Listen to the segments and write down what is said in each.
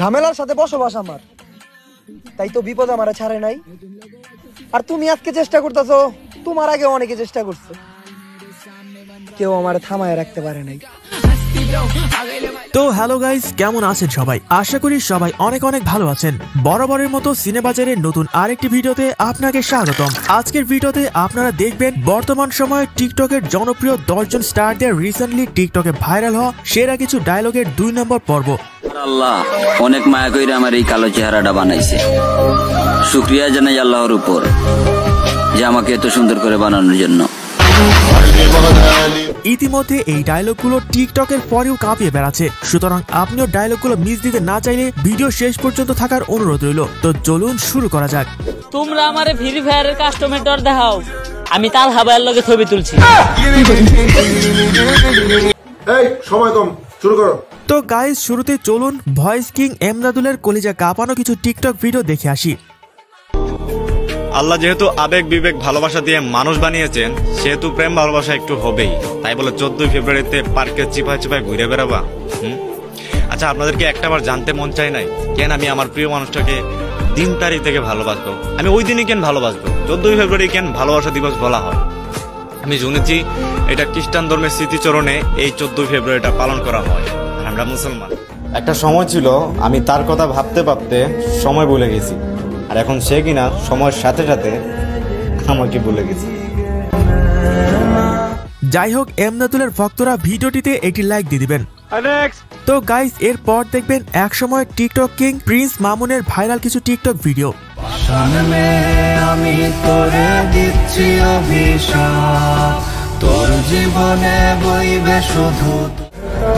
ঝামেলার সাথে বসবাস আমার। তাই তো বিপদ আমার ছাড়ে নাই। আর তুমি আজকে চেষ্টা করতেছো, তোমার আগে অনেকে চেষ্টা করছে। কেউ আমার থামায় রাখতে পারে নাই। তো হ্যালো গাইস, কেমন আছেন সবাই? আশা করি সবাই অনেক অনেক ভালো আছেন। বরাবরের মতো সিনেবাজারের নতুন আরেকটি ভিডিওতে আপনাকে স্বাগতম। আজকের ভিডিওতে আপনারা দেখবেন, বর্তমান সময়ে টিকটকের জনপ্রিয় দশজন স্টারদের রিসেন্টলি টিকটকে ভাইরাল হওয়া সেরা কিছু ডায়লগের দুই নম্বর পর্ব। আল্লাহ অনেক মায়া কইরা আমার এই কালো চেহারাটা বানাইছে। শুক্রিয়া জানাই আল্লাহর উপর যে আমাকে এত সুন্দর করে বানানোর জন্য। ইতিমধ্যে এই ডায়লগগুলো টিকটকের পরেও কাঁপিয়ে বেড়াচ্ছে। সুতরাং আপনিও ডায়লগগুলো মিস দিতে না চাইলে ভিডিও শেষ পর্যন্ত থাকার অনুরোধ রইল। তো চলুন শুরু করা যাক। তোমরা আমারে ফ্রি ফায়ারের কাস্টমার ডর দেখাও। আমি তাল হাবাইয়ের লগে ছবি তুলছি। এই সময় কম। শুরু করো। তো গাইজ শুরুতে চলুন। ভয়েস কিং এমদাদুলের কলিজা কাঁপানো কিছু টিকটক ভিডিও দেখে আসি। আল্লাহ যেহেতু আবেগ, বিবেক, ভালোবাসা দিয়ে মানুষ বানিয়েছেন, সেহেতু প্রেম, ভালোবাসা একটু হবেই। তাই বলে চোদ্দই ফেব্রুয়ারিতে পার্কে চিপায় চিপায় ঘুরে বেড়াবা, হুম? আচ্ছা আপনাদেরকে একটাবার জানতে মন চাই নাই? কেন আমি আমার প্রিয় মানুষটাকে দিন তারিখ থেকে ভালোবাসবো? আমি ওই দিনই কেন ভালোবাসবো? চোদ্দই ফেব্রুয়ারি কেন ভালোবাসা দিবস বলা হয়? আমি শুনেছি এটা খ্রিস্টান ধর্মের স্মৃতিচরণে এই চোদ্দই ফেব্রুয়ারিটা পালন করা হয়, আর আমরা মুসলমান। একটা সময় ছিল, আমি তার কথা ভাবতে ভাবতে সময় বলে গেছি। আর এখন সে কিনা সময়ের সাথে সাথে আমাকে বলে গেছে। যাই হোক এমনাতুলের ভক্তরা ভিডিওটিতে একটি লাইক দিয়ে দিবেন। তো গাইস এরপর দেখবেন এক সময় টিকটক কিং প্রিন্স মামুনের ভাইরাল কিছু টিকটক ভিডিও আমি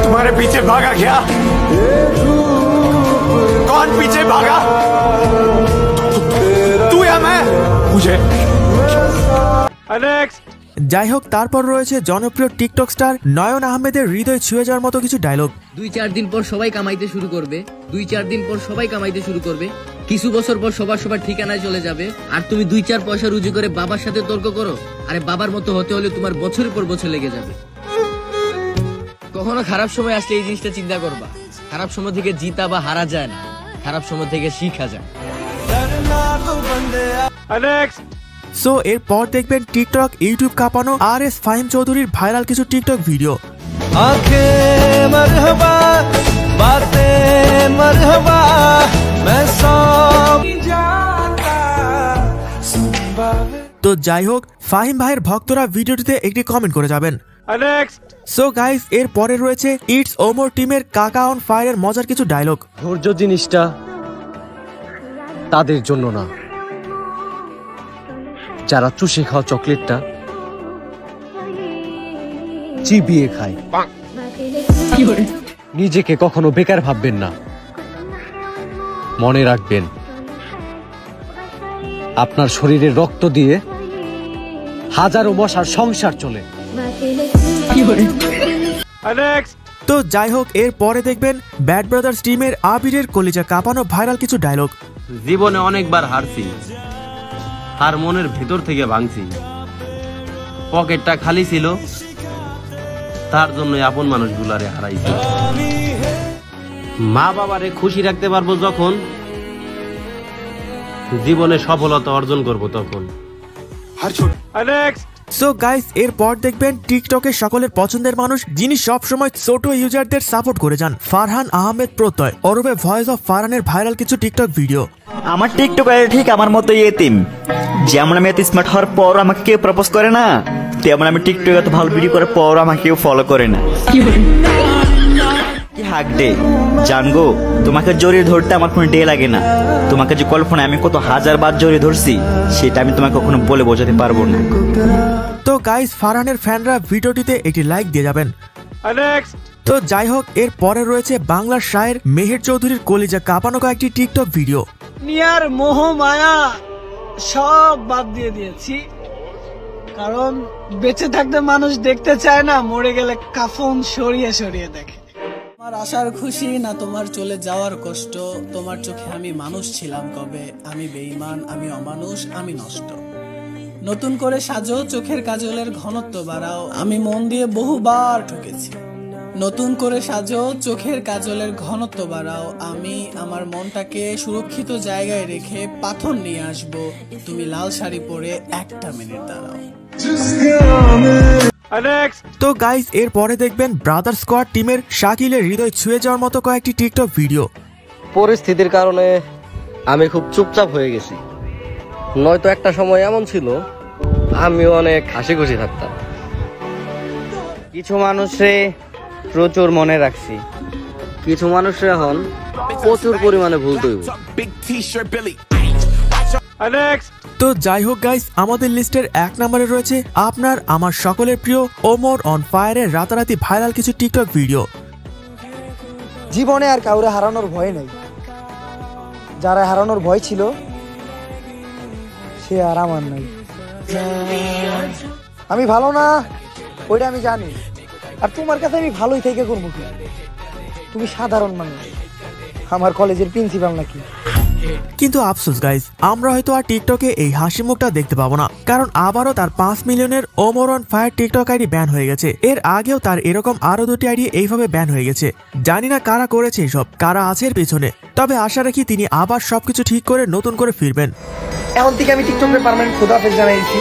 তোমার পিছে ভাগা খেয়া পিছে ভাগা? मुझे যাই হোক তারপর রয়েছে জনপ্রিয় টিকটক স্টার নয়ন আহমেদের হৃদয় ছুঁয়ে যাওয়ার মতো কিছু ডায়লগ দুই চার দিন পর সবাই কামাইতে শুরু করবে। দুই চার দিন পর সবাই কামাইতে শুরু করবে। কিছু বছর পর সবার সবার ঠিকানায় চলে যাবে। আর তুমি দুই চার পয়সা রুজি করে বাবার সাথে তর্ক করো? আরে বাবার মতো হতে হলে তোমার বছরের পর বছর লেগে যাবে। কখনো খারাপ সময় আসলে এই জিনিসটা চিন্তা করবা। খারাপ সময় থেকে জিতা বা হারা যায় না। খারাপ সময় থেকে শিখা যায়। সো এরপর দেখবেন টিকটক ইউটিউব কাঁপানো আর এস ফাইম চৌধুরীর ভাইরাল কিছু টিকটক ভিডিও তো যাই হোক ফাহিম ভাইয়ের ভক্তরা ভিডিওটিতে একটি কমেন্ট করে যাবেন। সো গাইস এর পরে রয়েছে ইটস ওমর টিমের কাকা অন ফায়ারের মজার কিছু ডায়লগ ধৈর্য জিনিসটা তাদের জন্য না। যারা চুষে খাওয়া চকলেটটা চিবিয়ে খায়। নিজেকে কখনো বেকার ভাববেন না। মনে রাখবেন আপনার শরীরের রক্ত দিয়ে হাজারো মশার সংসার চলে। তো যাই হোক এর পরে দেখবেন ব্যাড ব্রাদার্স টিমের আবিরের কলিজা কাঁপানো ভাইরাল কিছু ডায়লগ জীবনে অনেকবার হারছি। হার মনের ভেতর থেকে ভাঙছি। পকেটটা খালি ছিল তার জন্য আপন মানুষগুলারে হারাইছি। মা বাবারে খুশি রাখতে পারব যখন জীবনে সফলতা অর্জন করব তখন। সো গাইস এরপর দেখবেন টিকটকে সকলের পছন্দের মানুষ যিনি সব সময় ছোট ইউজারদের সাপোর্ট করে যান ফারহান আহমেদ প্রত্যয় অরূপে ভয়েস অফ ফারহানের ভাইরাল কিছু টিকটক ভিডিও আমার টিকটক ঠিক আমার মতো এতিম। যেমন আমি এত স্মার্ট হওয়ার পর আমাকে কেউ প্রপোজ করে না তেমন আমি টিকটক এত ভালো ভিডিও করার পর আমাকে কেউ ফলো করে না। হাক ডে জানগো তোমাকে জড়িয়ে ধরতে আমার কোনো ডে লাগে না। তোমাকে যে কল্পনায় আমি কত হাজার বার জড়িয়ে ধরছি সেটা আমি তোমাকে কখনো বলে বোঝাতে পারব না। তো গাইস ফারহানের ফ্যানরা ভিডিওটিতে একটি লাইক দিয়ে যাবেন। তো যাই হোক এর পরে রয়েছে বাংলার শায়ের মেহের চৌধুরীর কলিজা কাঁপানো কয়েকটি টিকটক ভিডিও দুনিয়ার মোহ মায়া! সব বাদ দিয়ে দিয়েছি। কারণ বেঁচে থাকতে মানুষ দেখতে চায় না, মরে গেলে কাফন সরিয়ে সরিয়ে দেখে। তোমার আসার খুশি না তোমার চলে যাওয়ার কষ্ট? তোমার চোখে আমি মানুষ ছিলাম কবে? আমি বেইমান আমি অমানুষ, আমি নষ্ট। নতুন করে সাজো, চোখের কাজলের ঘনত্ব বাড়াও। আমি মন দিয়ে বহুবার ঠকেছি। নতুন করে সাজো চোখের কাজলের ঘনত্ব বাড়াও। আমি আমার মনটাকে সুরক্ষিত জায়গায় রেখে পাথর নিয়ে আসব। তুমি লাল শাড়ি পরে একটা মিনিট দাঁড়াও। তো গাইজ এরপরে দেখবেন ব্রাদার স্কোয়াড টিমের শাকিলের হৃদয় ছুঁয়ে যাওয়ার মতো কয়েকটি টিকটক ভিডিও পরিস্থিতির কারণে আমি খুব চুপচাপ হয়ে গেছি। নয়তো একটা সময় এমন ছিল আমিও অনেক হাসি খুশি থাকতাম। কিছু মানুষে প্রচুর মনে রাখছি। কিছু মানুষের এখন প্রচুর পরিমাণে ভুল তৈব তো যাই হোক গাইস আমাদের লিস্টের এক নম্বরে রয়েছে আপনার আমার সকলের প্রিয় ওমর অন ফায়ারের রাতারাতি ভাইরাল কিছু টিকটক ভিডিও জীবনে আর কাউরে হারানোর ভয় নেই। যারা হারানোর ভয় ছিল সে আর আমার নাই। আমি ভালো না ওইটা আমি জানি। আর তোমার কাছে আমি ভালোই থেকে করব কি? তুমি সাধারণ মানুষ। আমার কলেজের প্রিন্সিপাল নাকি? কিন্তু আফসোস গাইজ আমরা হয়তো আর টিকটকে এই হাসি মুখটা দেখতে পাবো না। কারণ আবারও তার পাঁচ মিলিয়নের Omar on fire TikTok ID ban হয়ে গেছে। এর আগেও তার এরকম আরও দুটি আইডি এইভাবে ব্যান হয়ে গেছে। জানি না কারা করেছে এসব কারা আছে এর পেছনে। তবে আশা রাখি তিনি আবার সবকিছু ঠিক করে নতুন করে ফিরবেন। এখন থেকে আমি টিকটকে পারমানেন্ট খোদাফেজ জানাইছি।